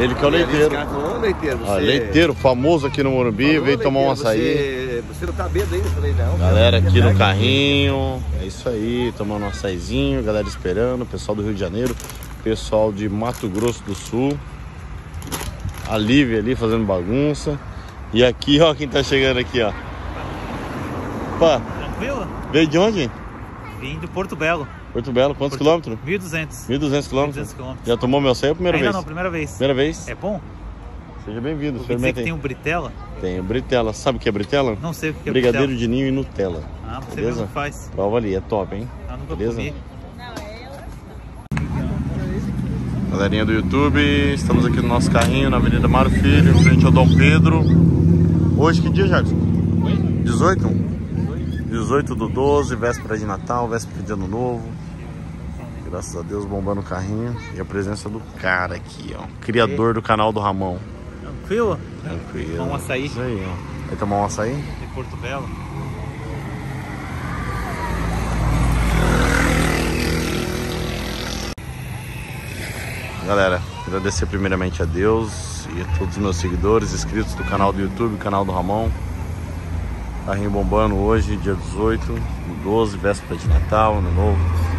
Ele que é o leiteiro. Ô, leiteiro, você... Ah, leiteiro, famoso aqui no Morumbi, Ô, veio tomar um leiteiro, açaí. Você, você não tá bêbado ainda? Eu Falei, não. Galera aqui no carrinho, é isso aí, tomando um açaizinho, galera esperando, pessoal do Rio de Janeiro, pessoal de Mato Grosso do Sul, a Lívia ali fazendo bagunça. E aqui, ó, quem tá chegando aqui, ó. Pá, Tranquilo? veio de onde? Vim do Porto Belo. Porto Belo, quantos Porto- quilômetros? 1.200. 1.200 quilômetros. 1.200 quilômetros. Já tomou meu açaí ou a primeira Ainda vez? não, primeira vez. Primeira vez? É bom? Seja bem-vindo, experimenta que aí. tem um Britella. Tem o Britella, sabe o que é Britella? Não sei o que é Brigadeiro Britella. de ninho e Nutella. Ah, você Beleza? mesmo faz. Prova ali, é top, hein? Ah, nunca Beleza? comi. Galerinha do YouTube, estamos aqui no nosso carrinho na Avenida Mário Filho, em frente ao Dom Pedro. Hoje que dia, Jackson? 18? 18 do 12, véspera de Natal, véspera de Ano Novo. Graças a Deus bombando o carrinho. E a presença do cara aqui, ó. Criador do canal do Ramon. Tranquilo? Tranquilo. Tomar um açaí. Isso aí, ó. Vai tomar um açaí? De Porto Belo. Galera, agradecer primeiramente a Deus e a todos os meus seguidores, inscritos do canal do YouTube, canal do Ramon. Carrinho bombando hoje, dia 18, do 12, véspera de Natal, ano novo.